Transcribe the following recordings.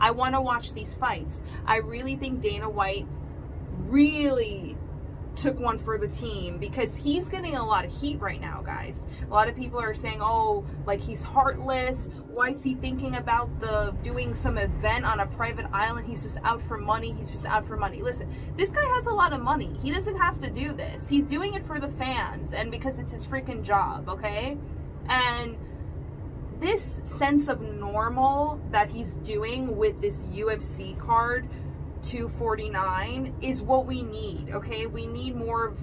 I want to watch these fights. I really think Dana White really took one for the team because he's getting a lot of heat right now, guys. A lot of people are saying, "Oh, like he's heartless. Why is he thinking about the doing some event on a private island? He's just out for money. He's just out for money." Listen, this guy has a lot of money. He doesn't have to do this. He's doing it for the fans and because it's his freaking job, okay? And this sense of normal that he's doing with this UFC card 249 is what we need, okay? We need more of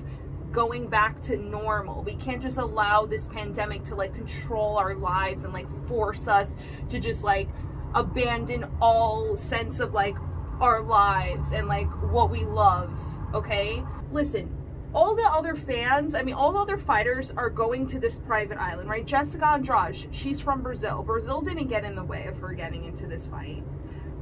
going back to normal. We can't just allow this pandemic to like control our lives and like force us to just like abandon all sense of like our lives and like what we love, okay? Listen, all the other fans, I mean, all the other fighters are going to this private island, right? Jessica Andrade, she's from Brazil. Brazil didn't get in the way of her getting into this fight.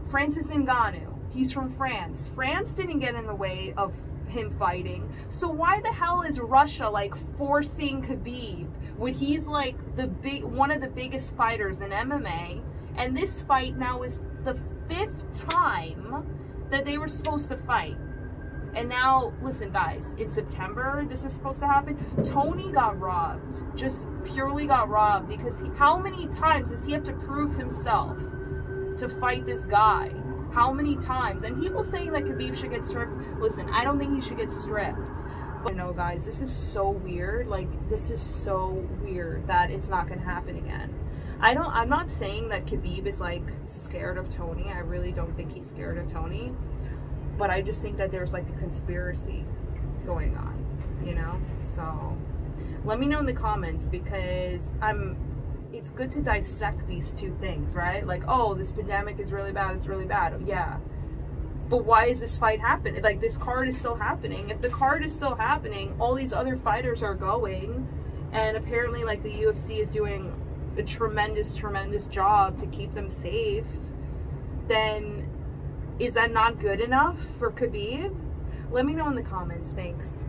Francis Ngannou, He's from France. France didn't get in the way of him fighting. So why the hell is Russia like forcing Khabib when he's like the big one of the biggest fighters in MMA and this fight now is the fifth time that they were supposed to fight. And now, listen guys, in September this is supposed to happen. Tony got robbed. Just purely got robbed because he, how many times does he have to prove himself to fight this guy? How many times? And people saying that Khabib should get stripped. Listen, I don't think he should get stripped. But no, know, guys, this is so weird. Like, this is so weird that it's not going to happen again. I don't, I'm not saying that Khabib is like scared of Tony. I really don't think he's scared of Tony. But I just think that there's like a conspiracy going on, you know? So let me know in the comments because I'm it's good to dissect these two things, right? Like, oh, this pandemic is really bad, it's really bad. Yeah. But why is this fight happening? Like, this card is still happening. If the card is still happening, all these other fighters are going, and apparently, like, the UFC is doing a tremendous, tremendous job to keep them safe, then is that not good enough for Khabib? Let me know in the comments. Thanks.